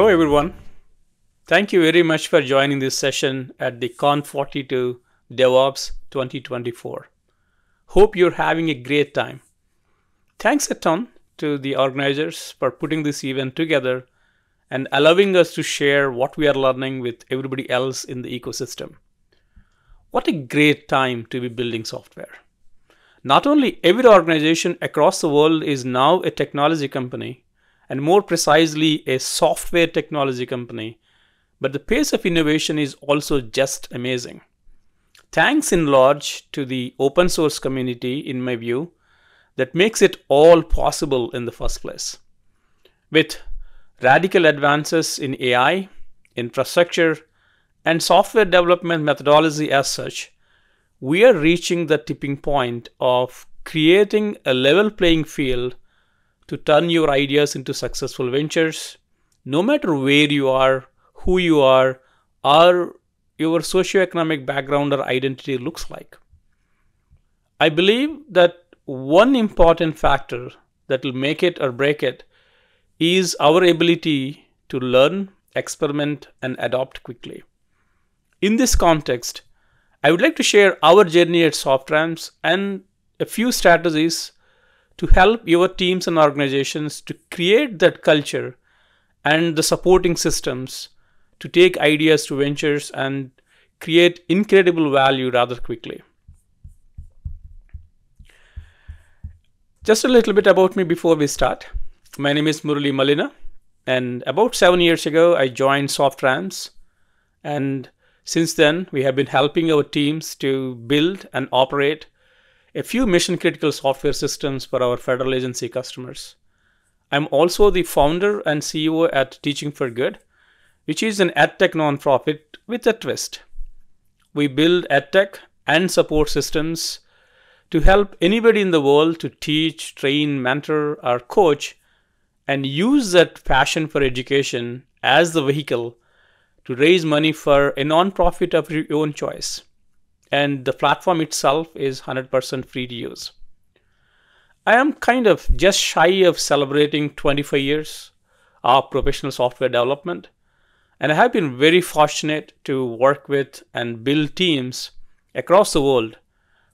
Hello, everyone. Thank you very much for joining this session at the Conf42 DevOps 2024. Hope you're having a great time. Thanks a ton to the organizers for putting this event together and allowing us to share what we are learning with everybody else in the ecosystem. What a great time to be building software. Not only every organization across the world is now a technology company, and more precisely a software technology company, but the pace of innovation is also just amazing. Thanks in large to the open source community, in my view, that makes it all possible in the first place. With radical advances in AI, infrastructure, and software development methodology as such, we are reaching the tipping point of creating a level playing field to turn your ideas into successful ventures, no matter where you are, who you are, or your socioeconomic background or identity looks like. I believe that one important factor that will make it or break it is our ability to learn, experiment, and adopt quickly. In this context, I would like to share our journey at SoftRams and a few strategies to help your teams and organizations to create that culture and the supporting systems to take ideas to ventures and create incredible value rather quickly. Just a little bit about me before we start. My name is Murali Mallina, and about seven years ago, I joined SoftRams. And since then, we have been helping our teams to build and operate a few mission critical software systems for our federal agency customers. I'm also the founder and CEO at Teaching for Good, which is an edtech nonprofit with a twist. We build edtech and support systems to help anybody in the world to teach, train, mentor, or coach and use that passion for education as the vehicle to raise money for a nonprofit of your own choice and the platform itself is 100% free to use. I am kind of just shy of celebrating 25 years of professional software development, and I have been very fortunate to work with and build teams across the world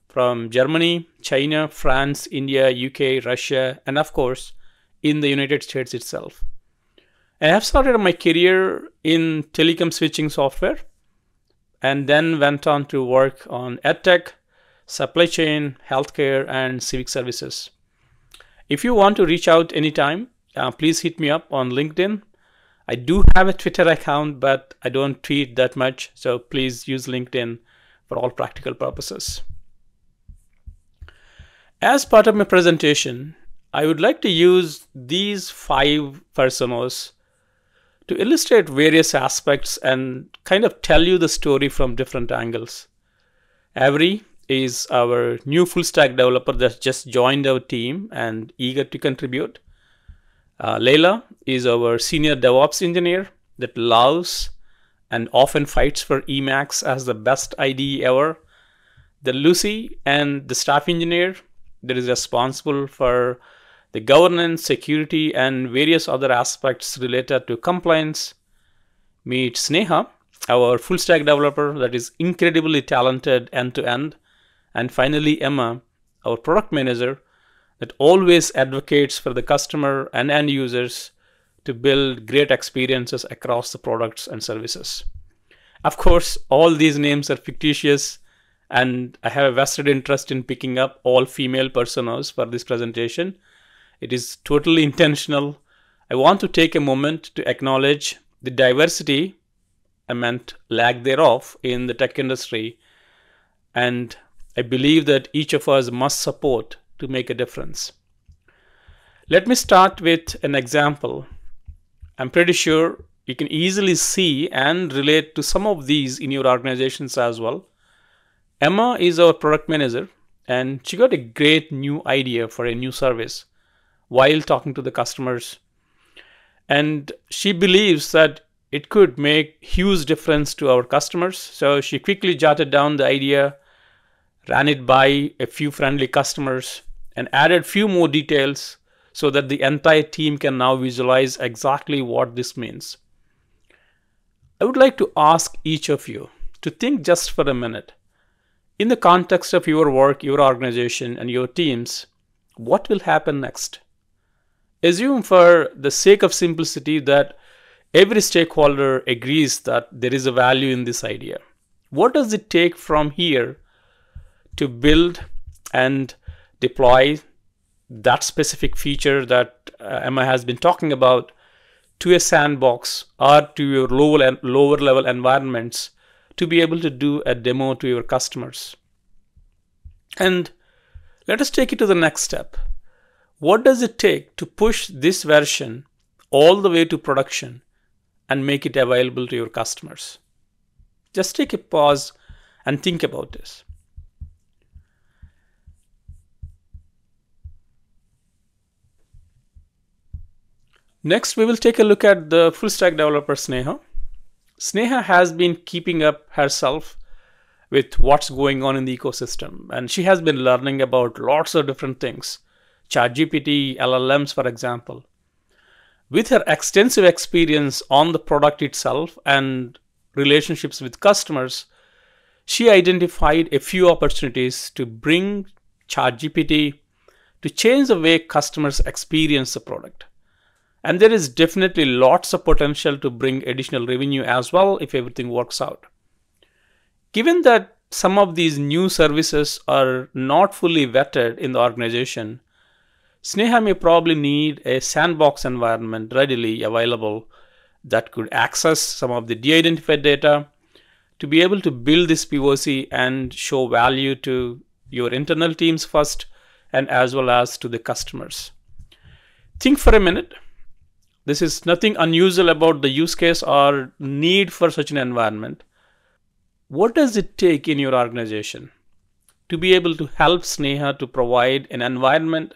from Germany, China, France, India, UK, Russia, and of course, in the United States itself. I have started my career in telecom switching software and then went on to work on edtech, supply chain, healthcare, and civic services. If you want to reach out anytime, uh, please hit me up on LinkedIn. I do have a Twitter account, but I don't tweet that much, so please use LinkedIn for all practical purposes. As part of my presentation, I would like to use these five personas to illustrate various aspects and kind of tell you the story from different angles. Avery is our new full stack developer that just joined our team and eager to contribute. Uh, Layla is our senior DevOps engineer that loves and often fights for Emacs as the best IDE ever. The Lucy and the staff engineer that is responsible for the governance, security, and various other aspects related to compliance. Meet Sneha, our full stack developer that is incredibly talented end to end. And finally, Emma, our product manager that always advocates for the customer and end users to build great experiences across the products and services. Of course, all these names are fictitious and I have a vested interest in picking up all female personas for this presentation it is totally intentional. I want to take a moment to acknowledge the diversity, I meant lack thereof, in the tech industry. And I believe that each of us must support to make a difference. Let me start with an example. I'm pretty sure you can easily see and relate to some of these in your organizations as well. Emma is our product manager and she got a great new idea for a new service while talking to the customers. And she believes that it could make huge difference to our customers. So she quickly jotted down the idea, ran it by a few friendly customers, and added few more details so that the entire team can now visualize exactly what this means. I would like to ask each of you to think just for a minute. In the context of your work, your organization, and your teams, what will happen next? Assume for the sake of simplicity that every stakeholder agrees that there is a value in this idea. What does it take from here to build and deploy that specific feature that uh, Emma has been talking about to a sandbox or to your lower, lower level environments to be able to do a demo to your customers. And let us take it to the next step. What does it take to push this version all the way to production and make it available to your customers? Just take a pause and think about this. Next, we will take a look at the full stack developer Sneha. Sneha has been keeping up herself with what's going on in the ecosystem, and she has been learning about lots of different things ChatGPT, LLMs, for example. With her extensive experience on the product itself and relationships with customers, she identified a few opportunities to bring ChatGPT to change the way customers experience the product. And there is definitely lots of potential to bring additional revenue as well if everything works out. Given that some of these new services are not fully vetted in the organization, Sneha may probably need a sandbox environment readily available that could access some of the de-identified data to be able to build this POC and show value to your internal teams first and as well as to the customers. Think for a minute this is nothing unusual about the use case or need for such an environment. What does it take in your organization to be able to help Sneha to provide an environment,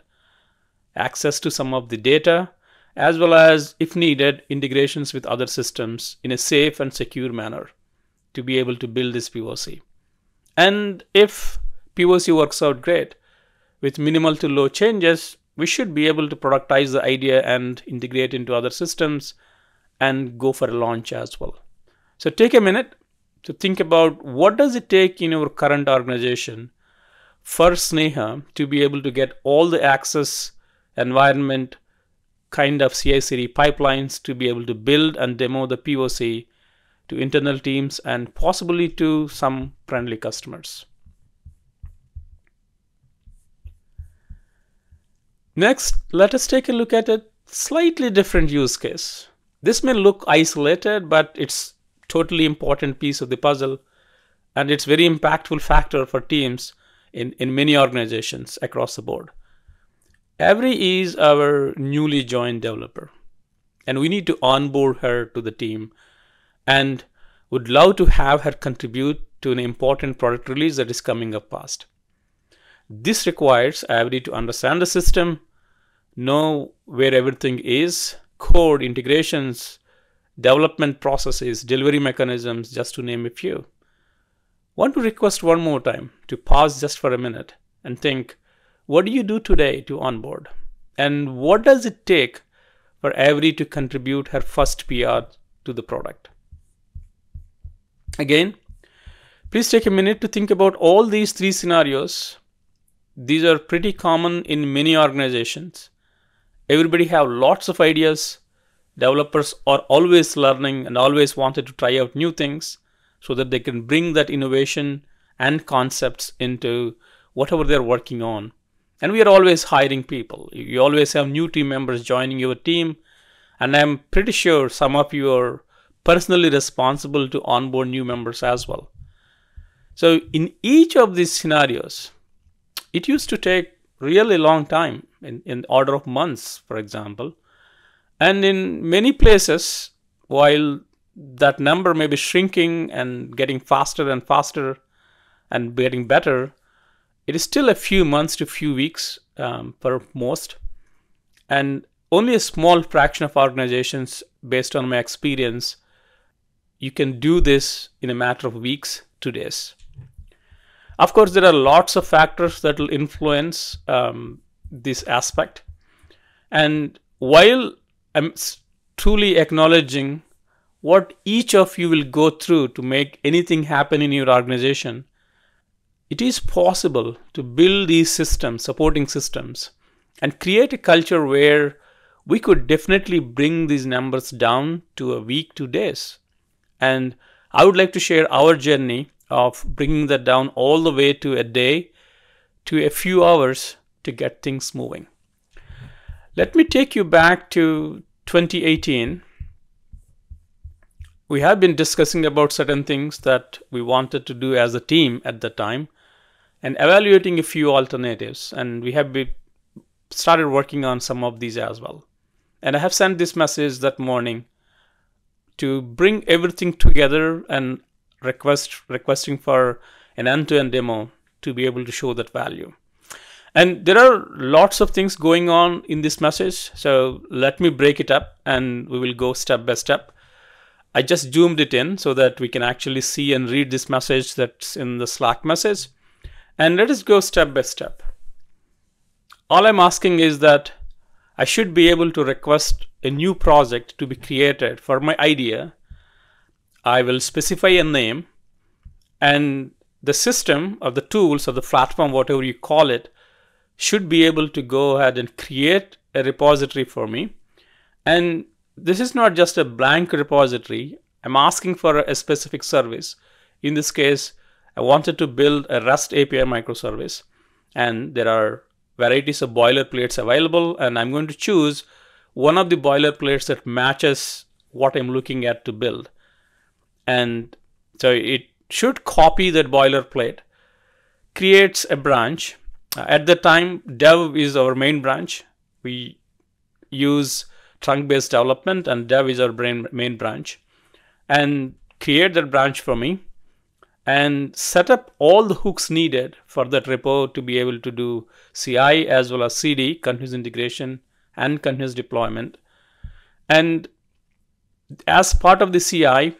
access to some of the data, as well as, if needed, integrations with other systems in a safe and secure manner to be able to build this POC? And if POC works out great with minimal to low changes, we should be able to productize the idea and integrate into other systems and go for a launch as well. So take a minute to think about what does it take in your current organization for Sneha to be able to get all the access environment kind of CI/CD pipelines to be able to build and demo the POC to internal teams and possibly to some friendly customers. Next, let us take a look at a slightly different use case. This may look isolated, but it's totally important piece of the puzzle and it's very impactful factor for teams in, in many organizations across the board. Avery is our newly joined developer and we need to onboard her to the team and would love to have her contribute to an important product release that is coming up fast. This requires Avery to understand the system, know where everything is, code, integrations, development processes, delivery mechanisms, just to name a few. Want to request one more time to pause just for a minute and think, what do you do today to onboard? And what does it take for Avery to contribute her first PR to the product? Again, please take a minute to think about all these three scenarios these are pretty common in many organizations. Everybody have lots of ideas. Developers are always learning and always wanted to try out new things so that they can bring that innovation and concepts into whatever they're working on. And we are always hiring people. You always have new team members joining your team. And I'm pretty sure some of you are personally responsible to onboard new members as well. So in each of these scenarios, it used to take really long time in, in order of months, for example. And in many places, while that number may be shrinking and getting faster and faster and getting better, it is still a few months to few weeks um, for most. And only a small fraction of organizations, based on my experience, you can do this in a matter of weeks to days. Of course, there are lots of factors that will influence um, this aspect. And while I'm truly acknowledging what each of you will go through to make anything happen in your organization, it is possible to build these systems, supporting systems, and create a culture where we could definitely bring these numbers down to a week, two days. And I would like to share our journey of bringing that down all the way to a day to a few hours to get things moving. Let me take you back to 2018. We have been discussing about certain things that we wanted to do as a team at the time and evaluating a few alternatives. And we have started working on some of these as well. And I have sent this message that morning to bring everything together and request requesting for an end-to-end demo to be able to show that value. And there are lots of things going on in this message. So let me break it up and we will go step by step. I just zoomed it in so that we can actually see and read this message that's in the Slack message. And let us go step by step. All I'm asking is that I should be able to request a new project to be created for my idea. I will specify a name and the system or the tools or the platform, whatever you call it, should be able to go ahead and create a repository for me. And this is not just a blank repository. I'm asking for a specific service. In this case, I wanted to build a REST API microservice. And there are varieties of boilerplates available. And I'm going to choose one of the boilerplates that matches what I'm looking at to build. And so it should copy that boilerplate, creates a branch, uh, at the time, dev is our main branch. We use trunk-based development and dev is our main branch. And create that branch for me and set up all the hooks needed for that repo to be able to do CI as well as CD, continuous integration and continuous deployment. And as part of the CI,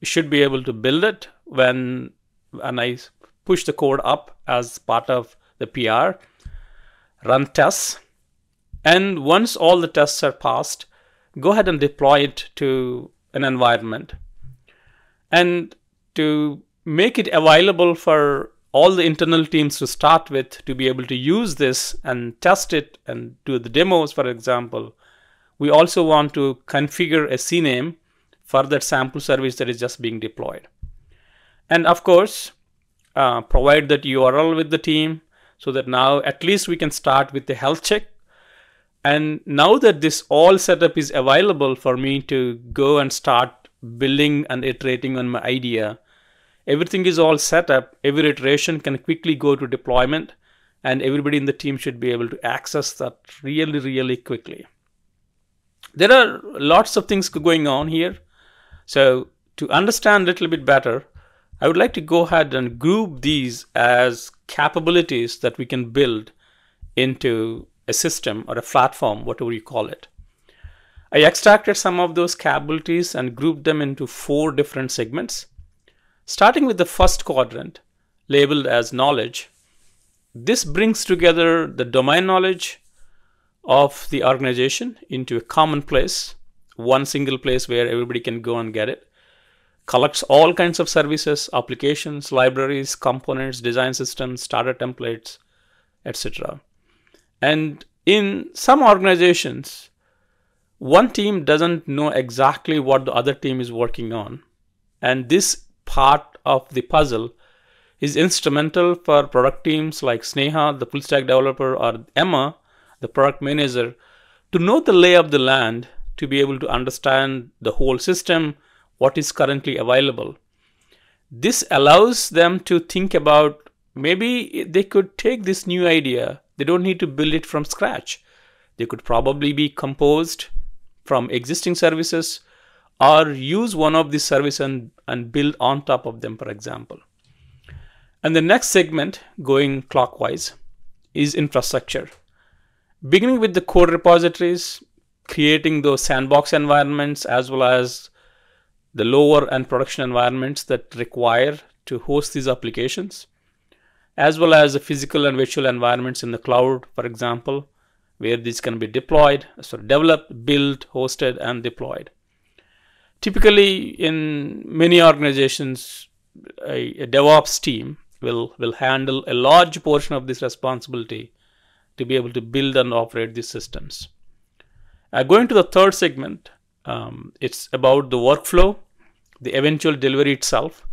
you should be able to build it when, when I push the code up as part of the PR, run tests, and once all the tests are passed, go ahead and deploy it to an environment. And to make it available for all the internal teams to start with to be able to use this and test it and do the demos, for example, we also want to configure a CNAME for that sample service that is just being deployed. And of course, uh, provide that URL with the team so that now at least we can start with the health check. And now that this all setup is available for me to go and start building and iterating on my idea, everything is all set up. Every iteration can quickly go to deployment and everybody in the team should be able to access that really, really quickly. There are lots of things going on here. So to understand a little bit better, I would like to go ahead and group these as capabilities that we can build into a system or a platform, whatever you call it. I extracted some of those capabilities and grouped them into four different segments. Starting with the first quadrant, labeled as knowledge, this brings together the domain knowledge of the organization into a common place, one single place where everybody can go and get it collects all kinds of services, applications, libraries, components, design systems, starter templates, etc. And in some organizations, one team doesn't know exactly what the other team is working on. And this part of the puzzle is instrumental for product teams like Sneha, the full stack developer, or Emma, the product manager, to know the lay of the land to be able to understand the whole system, what is currently available. This allows them to think about maybe they could take this new idea. They don't need to build it from scratch. They could probably be composed from existing services or use one of these services and, and build on top of them, for example. And the next segment, going clockwise, is infrastructure. Beginning with the code repositories, creating those sandbox environments as well as the lower and production environments that require to host these applications, as well as the physical and virtual environments in the cloud, for example, where these can be deployed, so developed, built, hosted, and deployed. Typically, in many organizations, a, a DevOps team will, will handle a large portion of this responsibility to be able to build and operate these systems. Uh, going to the third segment, um, it's about the workflow, the eventual delivery itself,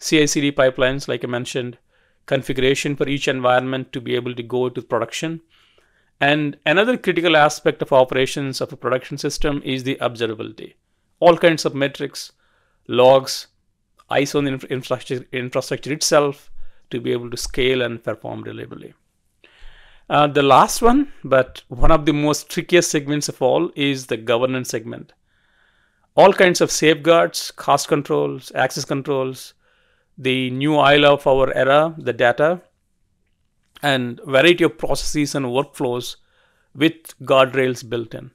CI/CD pipelines, like I mentioned, configuration for each environment to be able to go to production. And another critical aspect of operations of a production system is the observability. All kinds of metrics, logs, eyes on infrastructure, infrastructure itself to be able to scale and perform reliably. Uh, the last one, but one of the most trickiest segments of all, is the governance segment. All kinds of safeguards, cost controls, access controls, the new oil of our era, the data, and variety of processes and workflows with guardrails built in.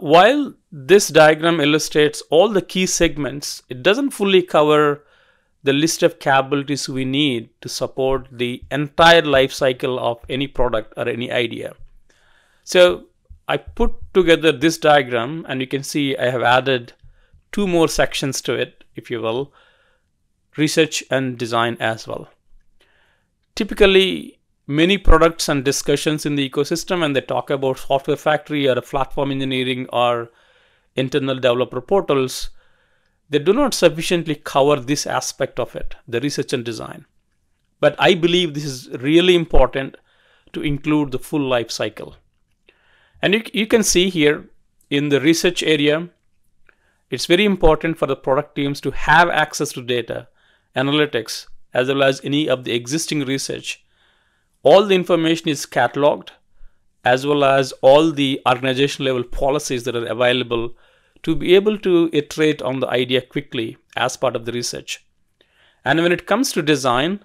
While this diagram illustrates all the key segments, it doesn't fully cover the list of capabilities we need to support the entire life cycle of any product or any idea. So I put together this diagram and you can see I have added two more sections to it, if you will, research and design as well. Typically, many products and discussions in the ecosystem and they talk about software factory or platform engineering or internal developer portals, they do not sufficiently cover this aspect of it, the research and design. But I believe this is really important to include the full life cycle. And you, you can see here in the research area, it's very important for the product teams to have access to data analytics, as well as any of the existing research. All the information is cataloged, as well as all the organization level policies that are available to be able to iterate on the idea quickly as part of the research. And when it comes to design,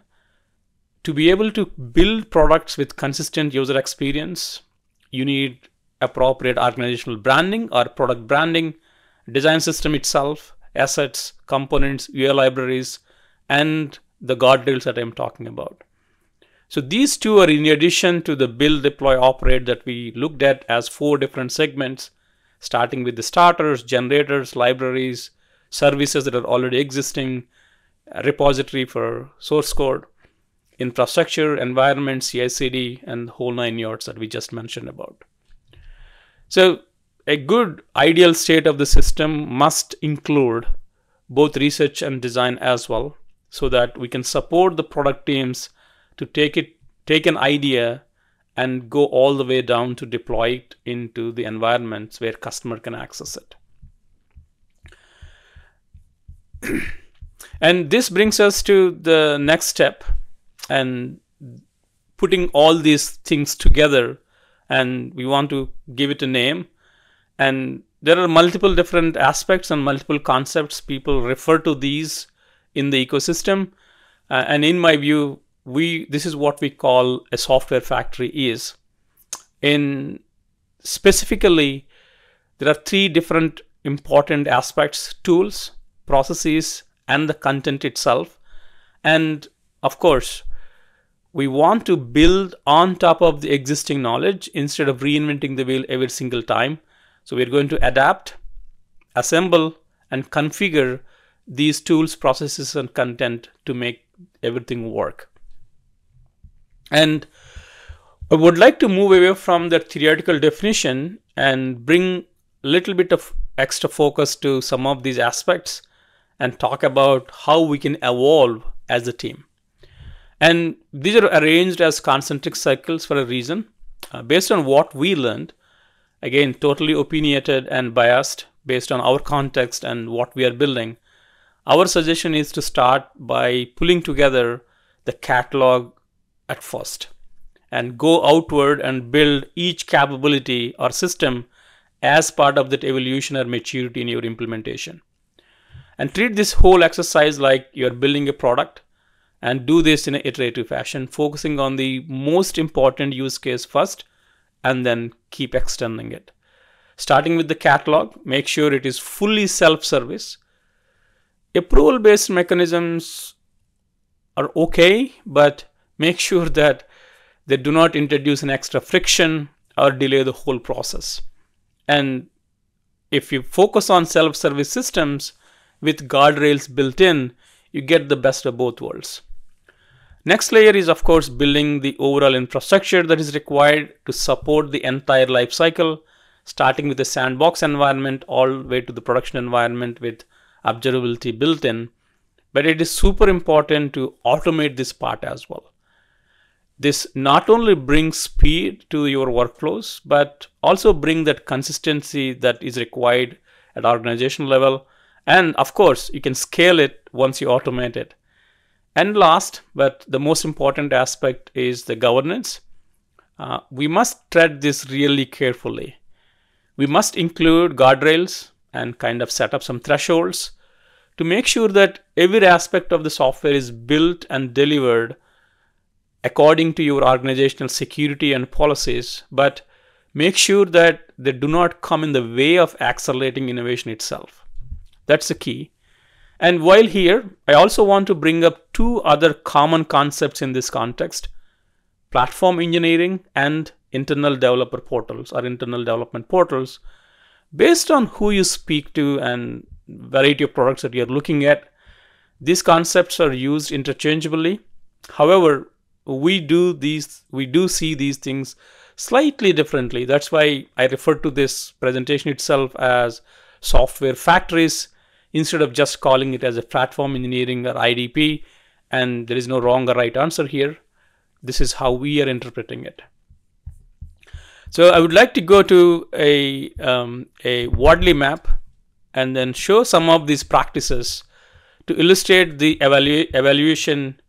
to be able to build products with consistent user experience, you need appropriate organizational branding or product branding, design system itself, assets, components, UI libraries, and the guardrails that I'm talking about. So these two are in addition to the build, deploy, operate that we looked at as four different segments, starting with the starters, generators, libraries, services that are already existing, repository for source code, infrastructure, environment, CI/CD, and the whole nine yards that we just mentioned about. So a good ideal state of the system must include both research and design as well so that we can support the product teams to take it take an idea and go all the way down to deploy it into the environments where customer can access it. And this brings us to the next step and putting all these things together. And we want to give it a name. And there are multiple different aspects and multiple concepts people refer to these in the ecosystem. Uh, and in my view, we this is what we call a software factory is. In specifically, there are three different important aspects, tools, processes, and the content itself. And of course, we want to build on top of the existing knowledge instead of reinventing the wheel every single time. So we're going to adapt, assemble, and configure these tools, processes, and content to make everything work. And I would like to move away from that theoretical definition and bring a little bit of extra focus to some of these aspects and talk about how we can evolve as a team. And these are arranged as concentric circles for a reason. Uh, based on what we learned, again, totally opinionated and biased based on our context and what we are building, our suggestion is to start by pulling together the catalog at first and go outward and build each capability or system as part of that evolution or maturity in your implementation. And treat this whole exercise like you're building a product and do this in an iterative fashion, focusing on the most important use case first and then keep extending it. Starting with the catalog, make sure it is fully self-service approval based mechanisms are okay, but make sure that they do not introduce an extra friction or delay the whole process. And if you focus on self-service systems with guardrails built in, you get the best of both worlds. Next layer is of course building the overall infrastructure that is required to support the entire life cycle, starting with the sandbox environment all the way to the production environment with observability built in. But it is super important to automate this part as well. This not only brings speed to your workflows, but also bring that consistency that is required at organization level. And of course, you can scale it once you automate it. And last, but the most important aspect is the governance. Uh, we must tread this really carefully. We must include guardrails and kind of set up some thresholds to make sure that every aspect of the software is built and delivered according to your organizational security and policies, but make sure that they do not come in the way of accelerating innovation itself. That's the key. And while here, I also want to bring up two other common concepts in this context, platform engineering and internal developer portals or internal development portals. Based on who you speak to and variety of products that you're looking at, these concepts are used interchangeably. However, we do these, we do see these things slightly differently. That's why I refer to this presentation itself as software factories instead of just calling it as a platform engineering or IDP. And there is no wrong or right answer here. This is how we are interpreting it. So I would like to go to a, um, a Wardley map and then show some of these practices to illustrate the evalu evaluation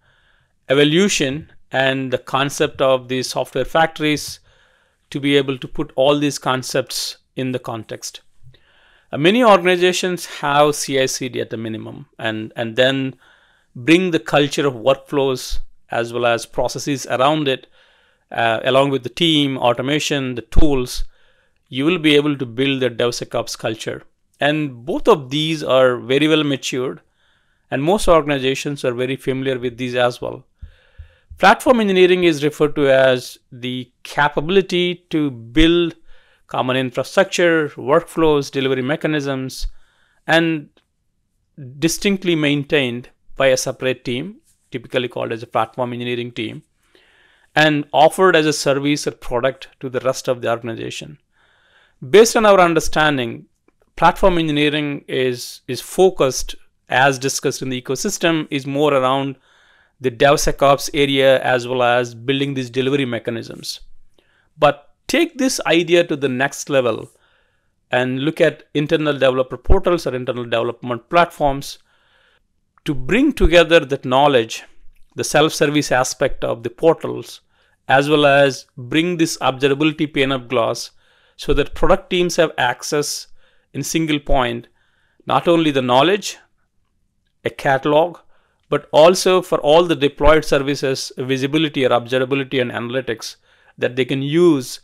evolution and the concept of these software factories to be able to put all these concepts in the context. Uh, many organizations have CI/CD at the minimum, and and then bring the culture of workflows as well as processes around it, uh, along with the team, automation, the tools. You will be able to build the DevSecOps culture, and both of these are very well matured, and most organizations are very familiar with these as well. Platform engineering is referred to as the capability to build common infrastructure, workflows, delivery mechanisms, and distinctly maintained by a separate team, typically called as a platform engineering team, and offered as a service or product to the rest of the organization. Based on our understanding, platform engineering is, is focused, as discussed in the ecosystem, is more around the DevSecOps area as well as building these delivery mechanisms. But take this idea to the next level and look at internal developer portals or internal development platforms to bring together that knowledge, the self-service aspect of the portals, as well as bring this observability pane of glass so that product teams have access in single point, not only the knowledge, a catalog, but also for all the deployed services, visibility or observability and analytics that they can use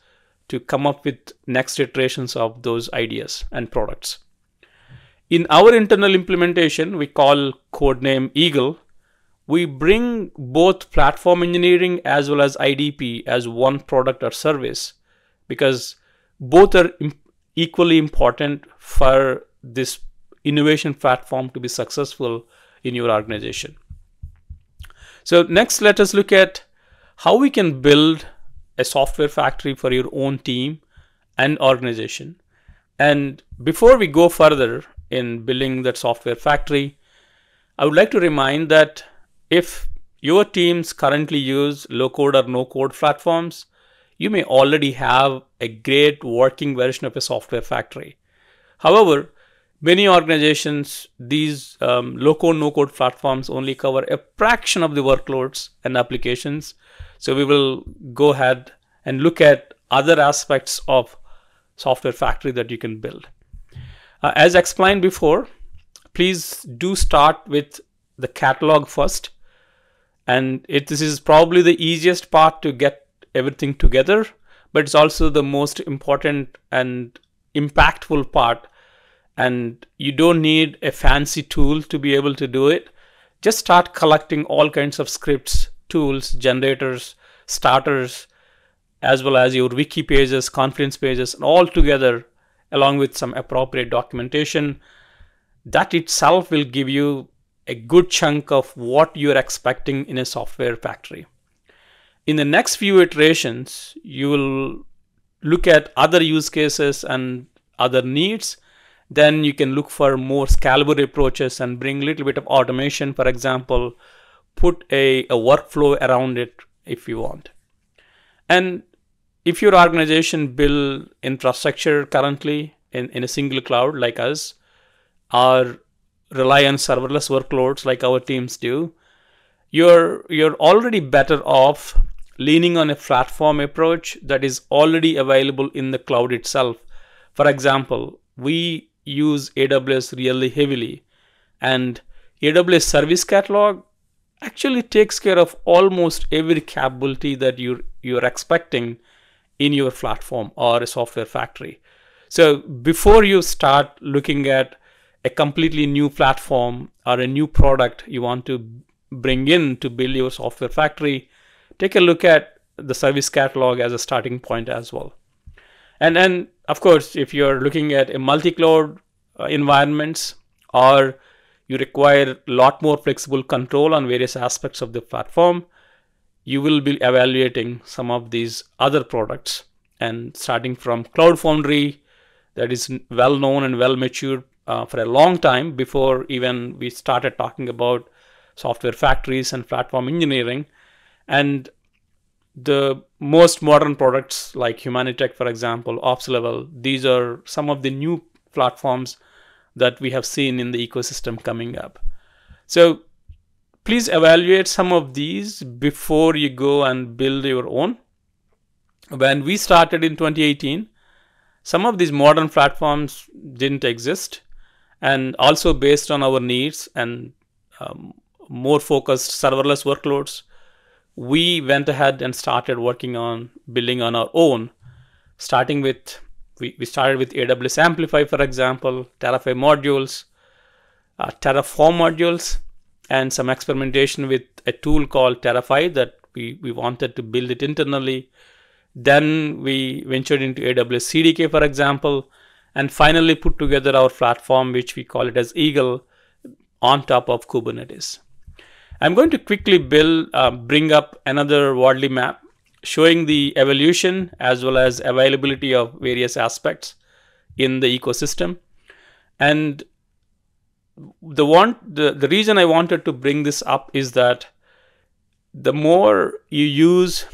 to come up with next iterations of those ideas and products. In our internal implementation, we call codename Eagle. We bring both platform engineering as well as IDP as one product or service because both are equally important for this innovation platform to be successful in your organization. So next, let us look at how we can build a software factory for your own team and organization. And before we go further in building that software factory, I would like to remind that if your teams currently use low code or no code platforms, you may already have a great working version of a software factory. However, many organizations, these um, low code, no code platforms only cover a fraction of the workloads and applications so we will go ahead and look at other aspects of software factory that you can build. Uh, as explained before, please do start with the catalog first. And it, this is probably the easiest part to get everything together, but it's also the most important and impactful part. And you don't need a fancy tool to be able to do it. Just start collecting all kinds of scripts tools, generators, starters, as well as your wiki pages, Confluence pages, and all together along with some appropriate documentation, that itself will give you a good chunk of what you're expecting in a software factory. In the next few iterations, you will look at other use cases and other needs. Then you can look for more scalable approaches and bring a little bit of automation, for example, put a, a workflow around it if you want. And if your organization build infrastructure currently in, in a single cloud like us, or rely on serverless workloads like our teams do, you're you're already better off leaning on a platform approach that is already available in the cloud itself. For example, we use AWS really heavily and AWS Service Catalog actually takes care of almost every capability that you're, you're expecting in your platform or a software factory. So before you start looking at a completely new platform or a new product you want to bring in to build your software factory, take a look at the service catalog as a starting point as well. And then, of course, if you're looking at a multi-cloud uh, environments or you require a lot more flexible control on various aspects of the platform, you will be evaluating some of these other products. And starting from Cloud Foundry that is well known and well matured uh, for a long time before even we started talking about software factories and platform engineering. And the most modern products like Humanitec, for example, OpsLevel, these are some of the new platforms that we have seen in the ecosystem coming up. So please evaluate some of these before you go and build your own. When we started in 2018, some of these modern platforms didn't exist. And also based on our needs and um, more focused serverless workloads, we went ahead and started working on building on our own, starting with we, we started with AWS Amplify, for example, Terraform modules, uh, Terraform modules, and some experimentation with a tool called Terrafy that we, we wanted to build it internally. Then we ventured into AWS CDK, for example, and finally put together our platform, which we call it as Eagle, on top of Kubernetes. I'm going to quickly build, uh, bring up another Wardley map showing the evolution as well as availability of various aspects in the ecosystem. And the one the, the reason I wanted to bring this up is that the more you use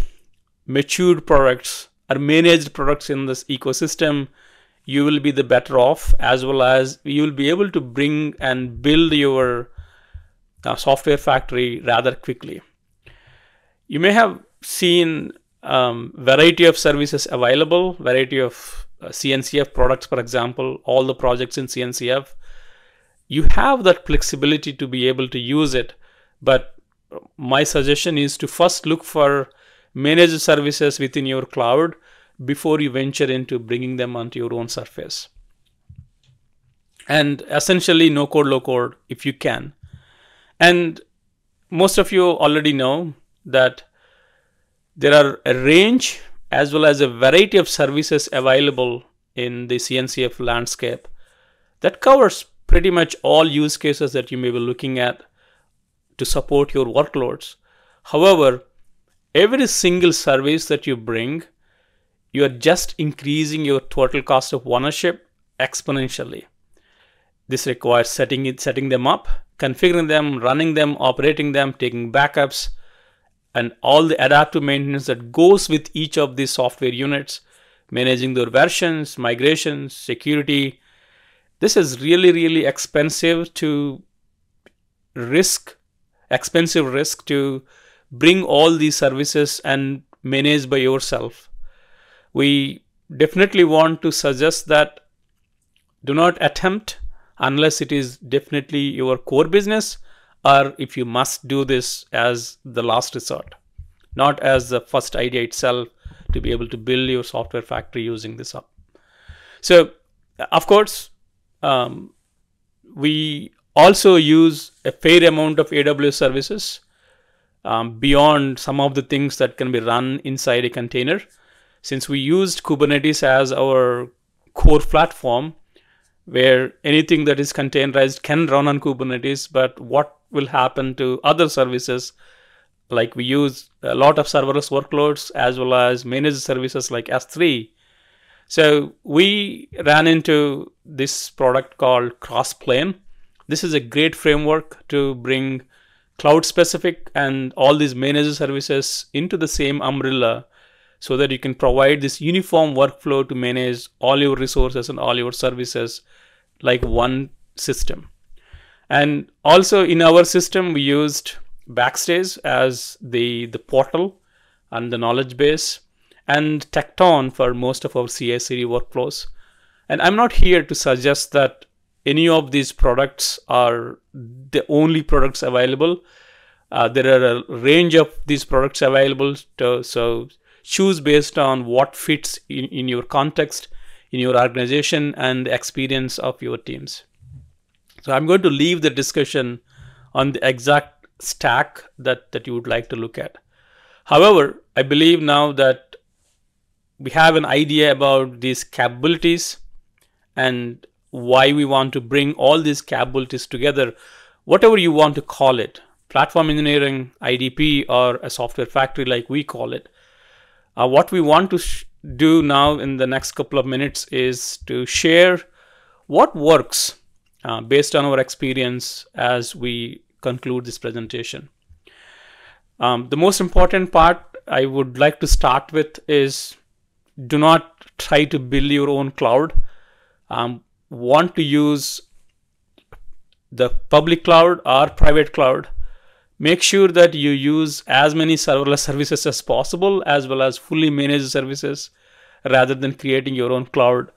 matured products or managed products in this ecosystem, you will be the better off as well as you will be able to bring and build your uh, software factory rather quickly. You may have seen um, variety of services available, variety of uh, CNCF products, for example, all the projects in CNCF. You have that flexibility to be able to use it, but my suggestion is to first look for managed services within your cloud before you venture into bringing them onto your own surface. And essentially, no code, low code if you can. And most of you already know that there are a range as well as a variety of services available in the CNCF landscape that covers pretty much all use cases that you may be looking at to support your workloads. However, every single service that you bring, you are just increasing your total cost of ownership exponentially. This requires setting it, setting them up, configuring them, running them, operating them, taking backups, and all the adaptive maintenance that goes with each of these software units, managing their versions, migrations, security. This is really, really expensive to risk, expensive risk to bring all these services and manage by yourself. We definitely want to suggest that do not attempt unless it is definitely your core business or if you must do this as the last resort, not as the first idea itself to be able to build your software factory using this up. So, of course, um, we also use a fair amount of AWS services um, beyond some of the things that can be run inside a container. Since we used Kubernetes as our core platform where anything that is containerized can run on Kubernetes, but what will happen to other services like we use a lot of serverless workloads as well as managed services like S3. So we ran into this product called Crossplane. This is a great framework to bring cloud specific and all these managed services into the same umbrella so that you can provide this uniform workflow to manage all your resources and all your services like one system. And also in our system, we used Backstage as the, the portal and the knowledge base and Tekton for most of our CI/CD workflows. And I'm not here to suggest that any of these products are the only products available. Uh, there are a range of these products available. To, so choose based on what fits in, in your context, in your organization, and the experience of your teams. So I'm going to leave the discussion on the exact stack that, that you would like to look at. However, I believe now that we have an idea about these capabilities and why we want to bring all these capabilities together, whatever you want to call it, platform engineering, IDP, or a software factory like we call it. Uh, what we want to do now in the next couple of minutes is to share what works uh, based on our experience as we conclude this presentation. Um, the most important part I would like to start with is do not try to build your own cloud. Um, want to use the public cloud or private cloud. Make sure that you use as many serverless services as possible as well as fully managed services rather than creating your own cloud.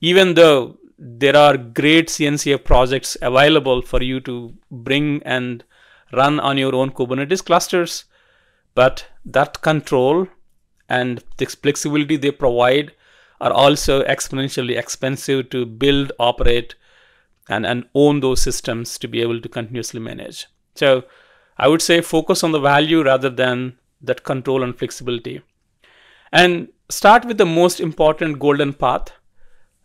Even though there are great CNCF projects available for you to bring and run on your own Kubernetes clusters. But that control and the flexibility they provide are also exponentially expensive to build, operate, and, and own those systems to be able to continuously manage. So I would say focus on the value rather than that control and flexibility. And start with the most important golden path.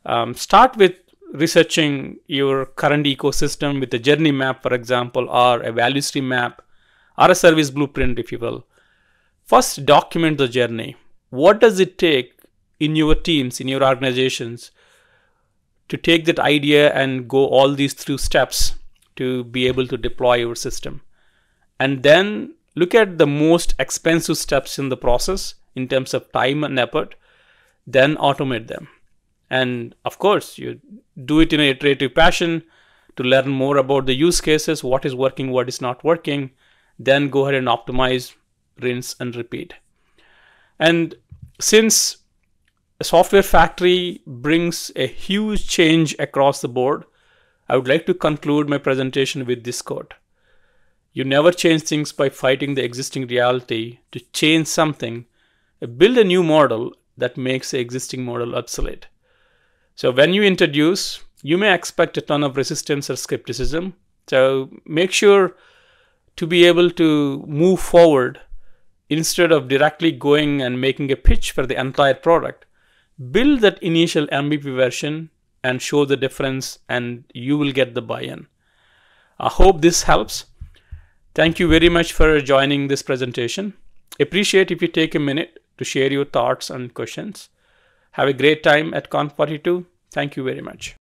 Um, start with researching your current ecosystem with a journey map, for example, or a value stream map, or a service blueprint, if you will. First, document the journey. What does it take in your teams, in your organizations, to take that idea and go all these through steps to be able to deploy your system? And then look at the most expensive steps in the process in terms of time and effort, then automate them and of course, you do it in an iterative fashion to learn more about the use cases, what is working, what is not working. Then go ahead and optimize, rinse, and repeat. And since a software factory brings a huge change across the board, I would like to conclude my presentation with this quote. You never change things by fighting the existing reality. To change something, build a new model that makes the existing model obsolete. So when you introduce, you may expect a ton of resistance or skepticism. So make sure to be able to move forward instead of directly going and making a pitch for the entire product. Build that initial MVP version and show the difference and you will get the buy-in. I hope this helps. Thank you very much for joining this presentation. Appreciate if you take a minute to share your thoughts and questions. Have a great time at Conf42. Thank you very much.